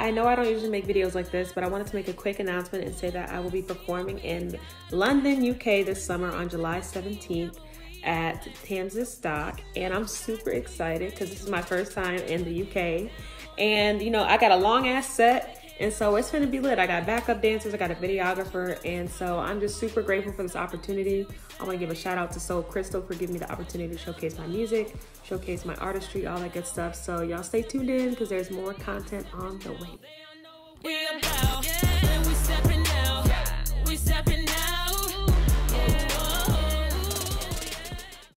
I know I don't usually make videos like this, but I wanted to make a quick announcement and say that I will be performing in London, UK this summer on July 17th at Tamses Stock. And I'm super excited because this is my first time in the UK. And you know, I got a long ass set and so it's gonna be lit. I got backup dancers, I got a videographer, and so I'm just super grateful for this opportunity. I wanna give a shout out to Soul Crystal for giving me the opportunity to showcase my music, showcase my artistry, all that good stuff. So y'all stay tuned in because there's more content on the way.